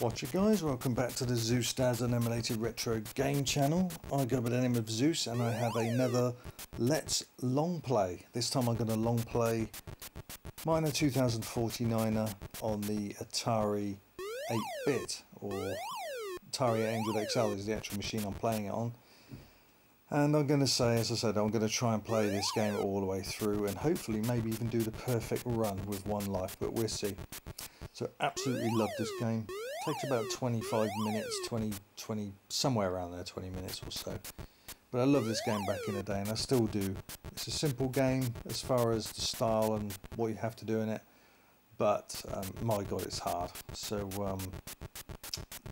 Watch it guys, welcome back to the Zeusdaz Unemulated Retro Game channel. I go by the name of Zeus and I have another Let's Long Play. This time I'm going to long play Miner 2049er on the Atari 8-bit or Atari 800 XL is the actual machine I'm playing it on. And I'm going to say, as I said, I'm going to try and play this game all the way through and hopefully maybe even do the perfect run with one life, but we'll see. So absolutely love this game. Takes about 25 minutes 20 20 somewhere around there 20 minutes or so. But I love this game back in the day and I still do. It's a simple game as far as the style and what you have to do in it but um, my god it's hard. So um,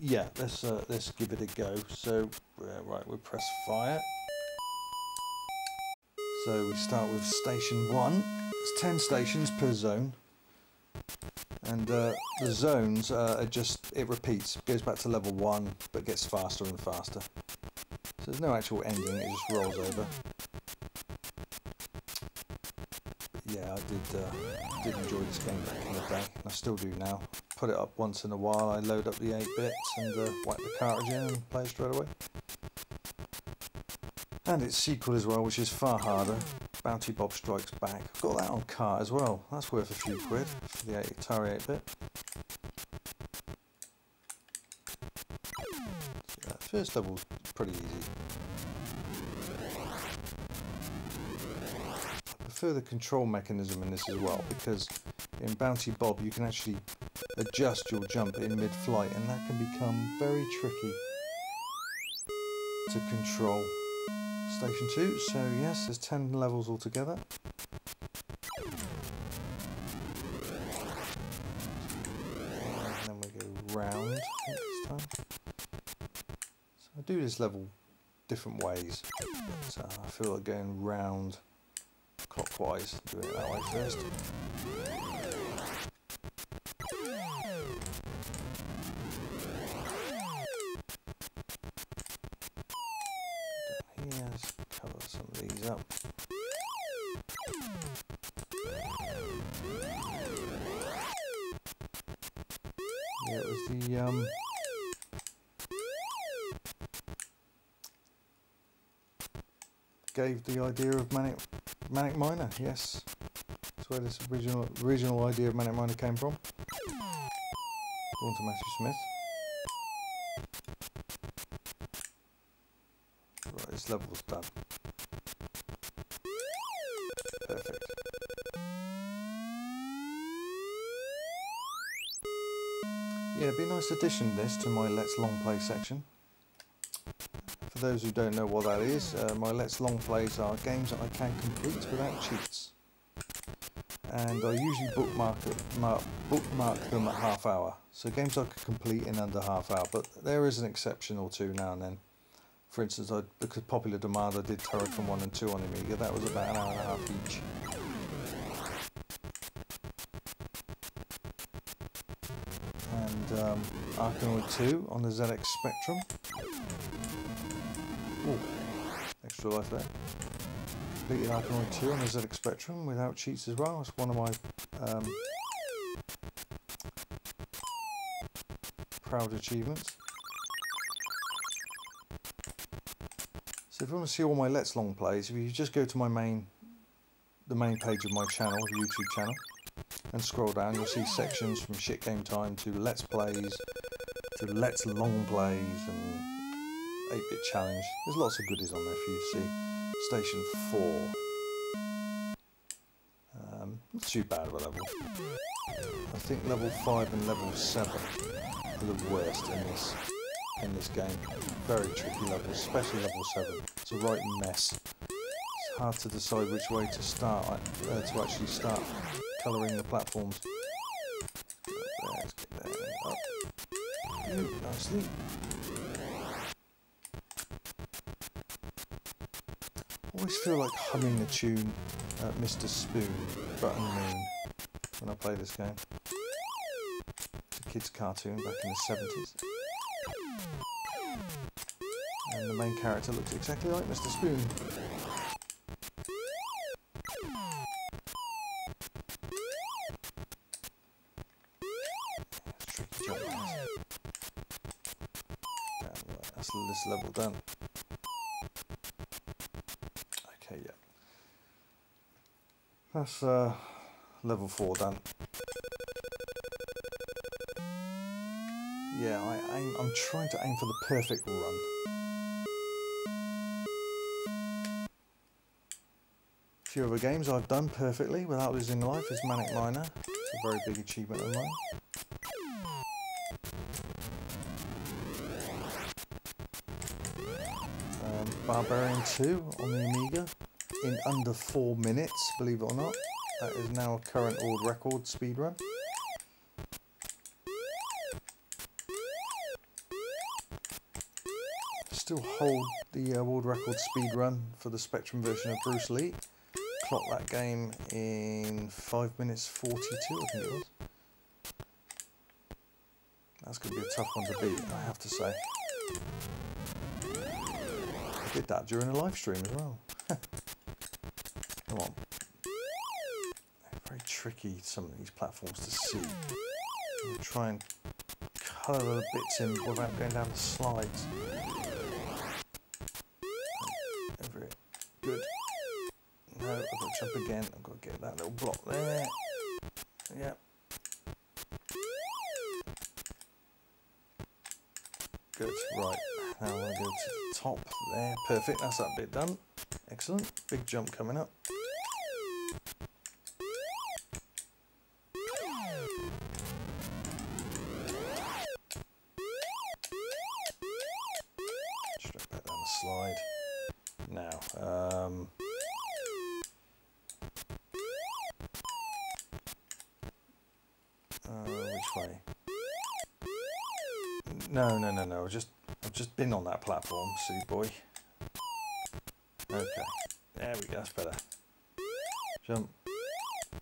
yeah let's uh, let's give it a go. So uh, right we press fire. So we start with station one. It's 10 stations per zone and uh, the zones uh, are just it repeats goes back to level one but gets faster and faster. So there's no actual ending it just rolls over. But yeah I did uh, did enjoy this game back in the day. I still do now. Put it up once in a while I load up the 8 bits and uh, wipe the cartridge in and play straight away and its sequel as well which is far harder Bounty Bob Strikes Back. Got that on cart as well. That's worth a few quid for the Atari 8-bit. So first level's pretty easy. I prefer the control mechanism in this as well because in Bounty Bob you can actually adjust your jump in mid-flight and that can become very tricky to control. Station 2, so yes, there's 10 levels altogether. And then we go round this time. So I do this level different ways, uh, I feel like going round clockwise, doing it that way first. Gave the idea of Manic Manic Miner. Yes, that's where this original original idea of Manic Miner came from. Going to Matthew Smith. Right, this level's done. Perfect. Yeah, it'd be a nice addition this to my Let's Long Play section. For those who don't know what that is, uh, my Let's Long Plays are games that I can complete without cheats. And I usually bookmark, mark, bookmark them at half hour. So games I could complete in under half hour, but there is an exception or two now and then. For instance, I, because popular demand, I did Turrican 1 and 2 on Amiga. That was about an hour and a half each. um, Arkanoid 2 on the ZX Spectrum. Ooh, extra life there. Completed Arkanoid 2 on the ZX Spectrum without cheats as well. It's one of my um, proud achievements. So if you want to see all my Let's Long plays, if you just go to my main, the main page of my channel, YouTube channel, and scroll down you'll see sections from shit game time to let's plays to let's long plays and 8-bit challenge. There's lots of goodies on there for you to see. Station 4 um, not too bad of a level. I think level 5 and level 7 are the worst in this in this game. Very tricky levels especially level 7 it's a right mess. It's hard to decide which way to start uh, to actually start colouring the platforms. Let's get up. Ooh, nicely. always feel like humming the tune at Mr. Spoon, Button Moon, when I play this game. It's a kid's cartoon back in the 70s. And the main character looks exactly like Mr. Spoon. That's this level done. That's uh, level 4 done. Yeah, I aim, I'm trying to aim for the perfect run. Few other games I've done perfectly without losing life is Manic Miner. It's a very big achievement of mine. Um, Barbarian 2 on the Amiga in under 4 minutes, believe it or not. That is now a current world record speedrun. Still hold the uh, world record speed run for the Spectrum version of Bruce Lee. Clock that game in 5 minutes 42, I think it was. That's going to be a tough one to beat, I have to say. I did that during a live stream as well. Come on. Very tricky, some of these platforms to see. I'll try and colour the bits in without going down the slides. Over it. Good. No, I've got to jump again. I've got to get that little block there. Yep. Good, right. Now to go to the top there. Perfect, that's that bit done. Excellent. Big jump coming up. Platform, silly boy. Okay, there we go. That's better. Jump,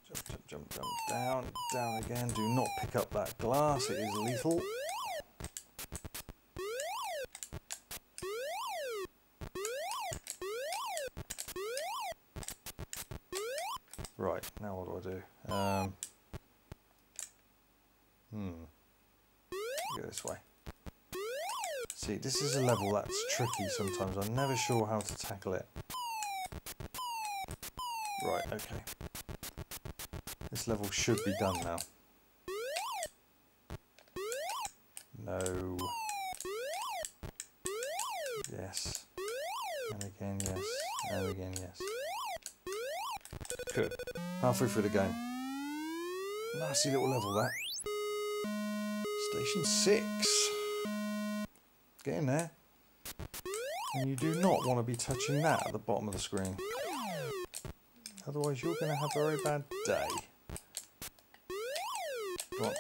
jump, jump, jump, jump, down, down again. Do not pick up that glass. It is lethal. Right, now what do I do? Um, hmm. Go this way. See, this is a level that's tricky sometimes. I'm never sure how to tackle it. Right, okay. This level should be done now. No. Yes. And again, yes. And again, yes. Good. Halfway through the game. Nasty little level that. Station 6. Get in there. Eh? And you do not want to be touching that at the bottom of the screen. Otherwise you're going to have a very bad day. Come on.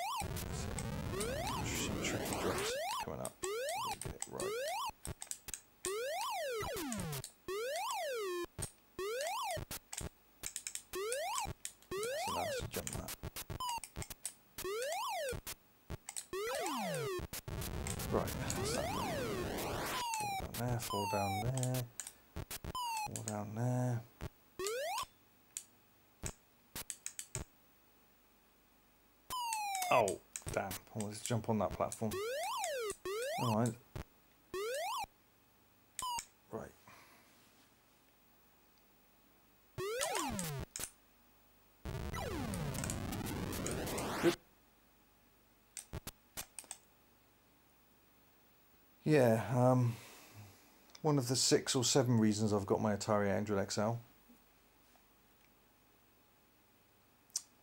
There, fall down there, fall down there. Oh, damn. To jump on that platform. Alright. Right. Yeah, um, one of the six or seven reasons I've got my Atari 800 XL.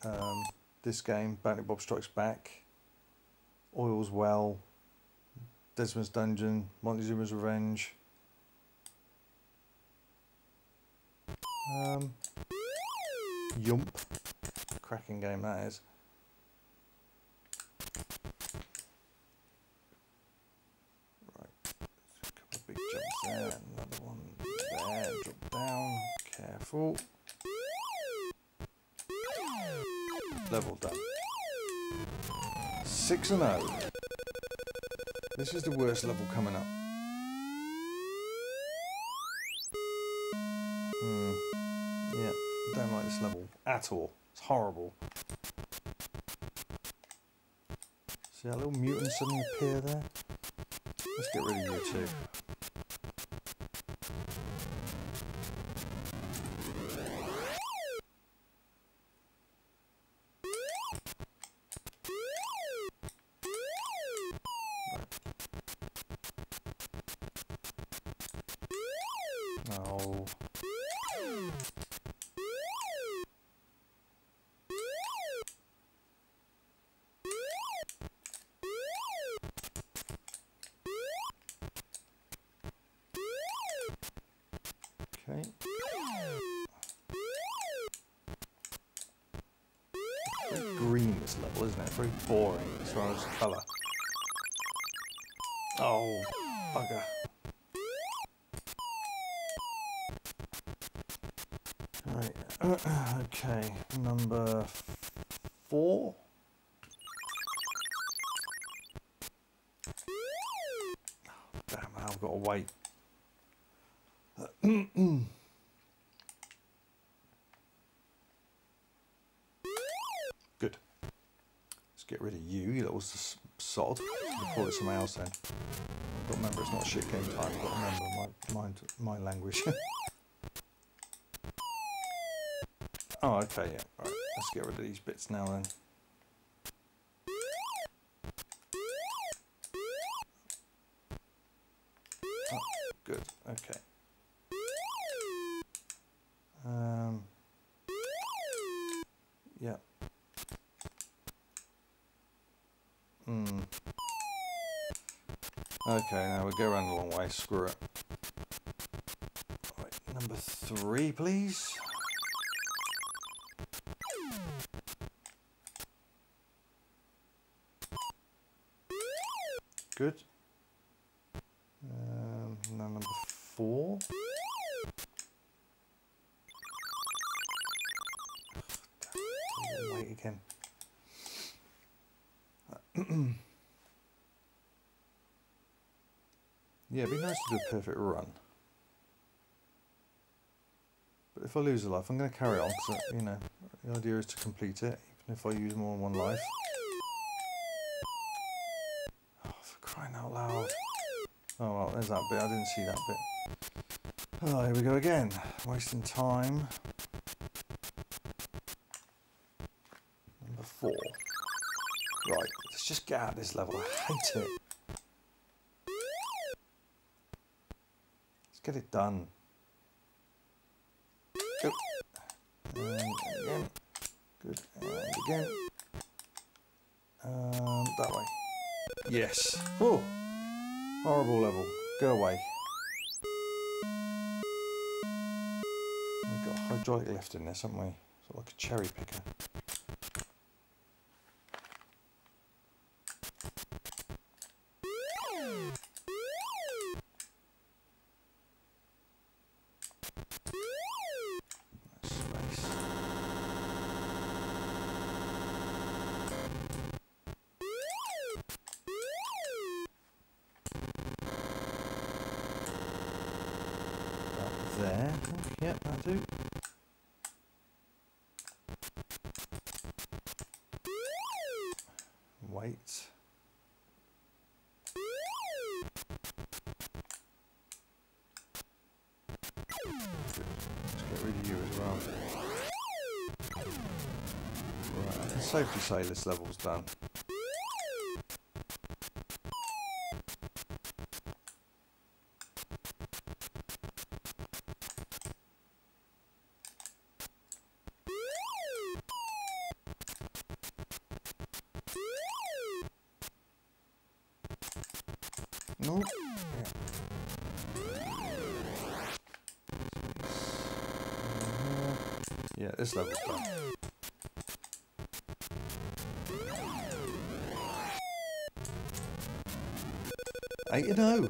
Um, this game, Bounty Bob Strikes Back, Oil's Well, Desmond's Dungeon, Montezuma's Revenge. Um, Yump, cracking game that is. Right, a couple of big jumps there, another one there, drop down, careful. Level done. 6 and 0. This is the worst level coming up. Hmm. Yeah, don't like this level at all. It's horrible. See that little mutant suddenly appear there? Let's get rid of you two. Okay. Very green this level, isn't it? Very boring as far as colour. Oh, bugger. Right. okay, number four. Oh, damn, I've got to wait. Good. Let's get rid of you, you little sod. It something else then. I've got to remember it's not shit game time. I've got to remember my, mind, my language. oh, okay, yeah. Right, let's get rid of these bits now then. Oh, good, okay. Um, yeah. Hmm. Okay, now we'll go around the long way. Screw it. Right, number three, please. Good. Um, now number four. To do a perfect run. But if I lose a life, I'm going to carry on because, you know, the idea is to complete it, even if I use more than one life. Oh, for crying out loud. Oh, well, there's that bit. I didn't see that bit. Oh, here we go again. Wasting time. Number four. Right, let's just get out of this level. I hate it. Get it done. Go. And again. Good. And again. Um, that way. Yes. Oh, horrible level. Go away. We've got hydraulic lift in this, haven't we? Sort of like a cherry picker. Oh, Yep, that do. Wait. Let's get rid of you as well. Right, level's done. This level's done. Eight and oh.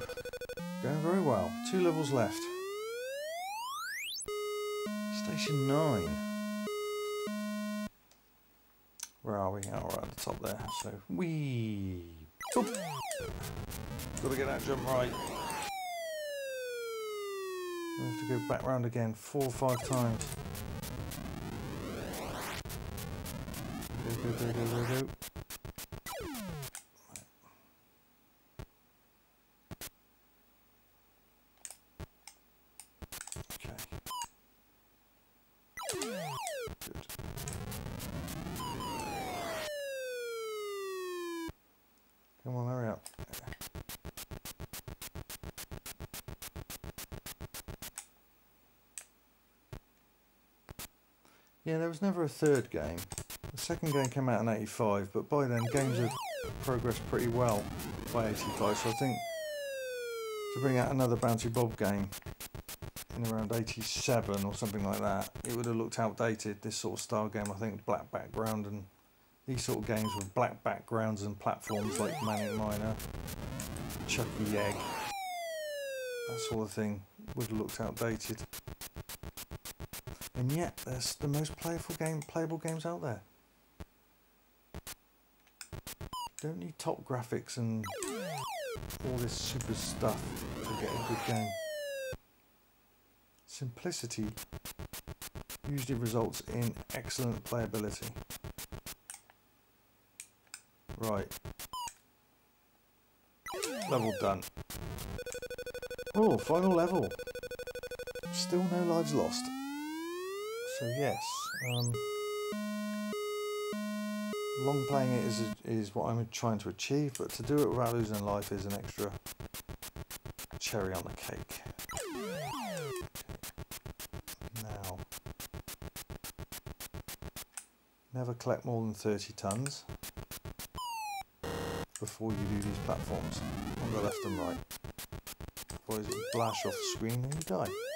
Going very well. Two levels left. Station nine. Where are we? Oh, we're at the top there. So we. Got to get that jump right. I have to go back round again four or five times. Go, go, go, go, go, go. Come on, hurry up. Yeah, there was never a third game. The second game came out in 85, but by then games had progressed pretty well by 85, so I think to bring out another Bounty Bob game in around 87 or something like that, it would have looked outdated, this sort of style game. I think black background and these sort of games with black backgrounds and platforms like Manic Miner, Chuckie Egg, that sort of thing would have looked outdated and yet there's the most playable game, playable games out there. Don't need top graphics and all this super stuff to get a good game. Simplicity usually results in excellent playability. Right. Level done. Oh, final level. Still no lives lost. So yes, um, long playing it is is what I'm trying to achieve, but to do it without losing life is an extra cherry on the cake. Now, never collect more than 30 tons before you do these platforms on the left and right. Otherwise it will flash off the screen and you die.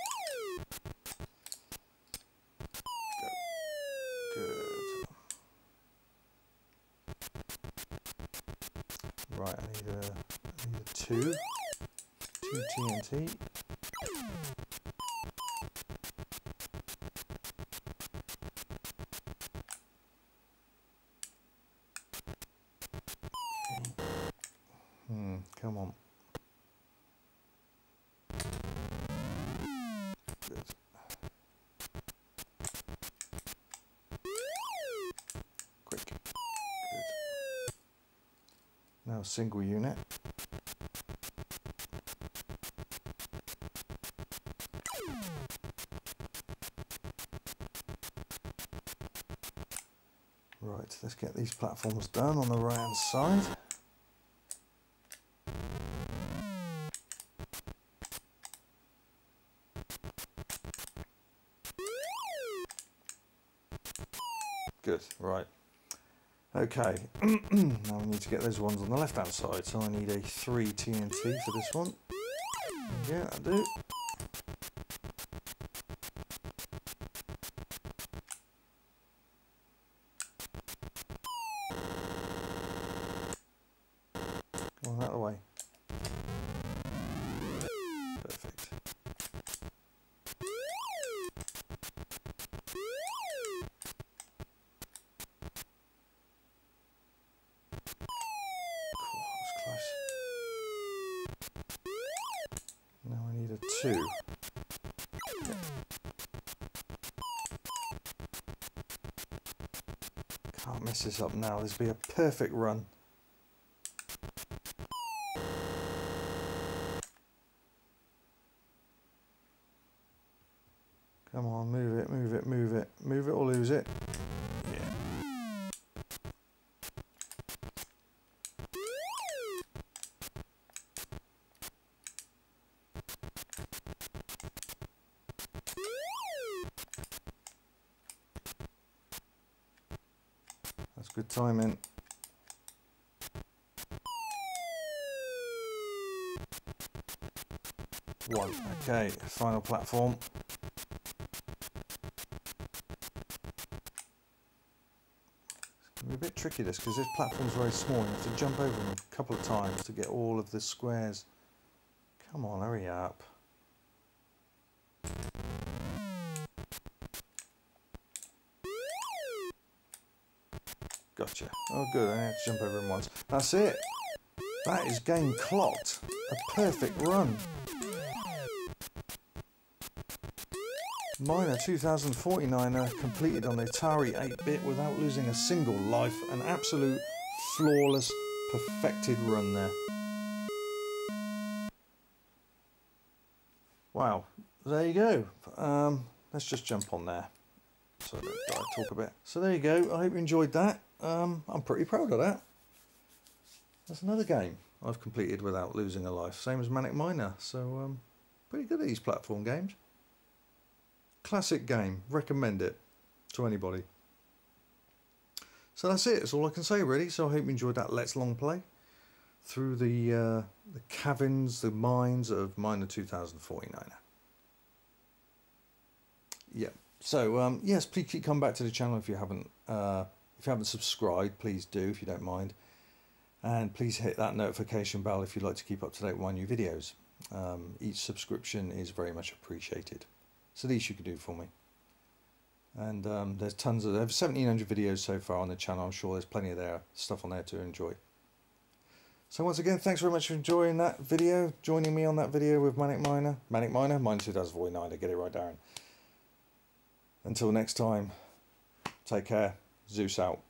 Come on. Quick. Good. Now single unit. Right, let's get these platforms done on the right hand side. Good, right. Okay, now we need to get those ones on the left hand side, so I need a 3 TNT for this one. Yeah, I do. Two. Can't mess this up now. This will be a perfect run. Come on, move it, move it, move it. Move it or lose it. Good timing. One. Okay, final platform. It's going to be a bit tricky this because this platform's very small. You have to jump over them a couple of times to get all of the squares. Come on, hurry up. Gotcha. Oh good, I have to jump over him once. That's it. That is game clocked. A perfect run. Miner 2049er completed on the Atari 8-bit without losing a single life. An absolute flawless, perfected run there. Wow, there you go. Um, let's just jump on there. so I talk a bit. So there you go. I hope you enjoyed that. Um, I'm pretty proud of that. That's another game I've completed without losing a life. Same as Manic Miner. So um, pretty good at these platform games. Classic game. Recommend it to anybody. So that's it. That's all I can say really. So I hope you enjoyed that Let's Long Play through the uh, the caverns, the mines of Miner 2049. Yeah. So um, yes, please keep coming back to the channel if you haven't uh, if you haven't subscribed. Please do if you don't mind, and please hit that notification bell if you'd like to keep up to date with my new videos. Um, each subscription is very much appreciated. It's these you can do for me. And um, there's tons of there's 1700 videos so far on the channel. I'm sure there's plenty of there stuff on there to enjoy. So once again, thanks very much for enjoying that video, joining me on that video with Manic Miner. Manic Miner, Miner 2049, to get it right, Darren. Until next time, take care. Zeus out.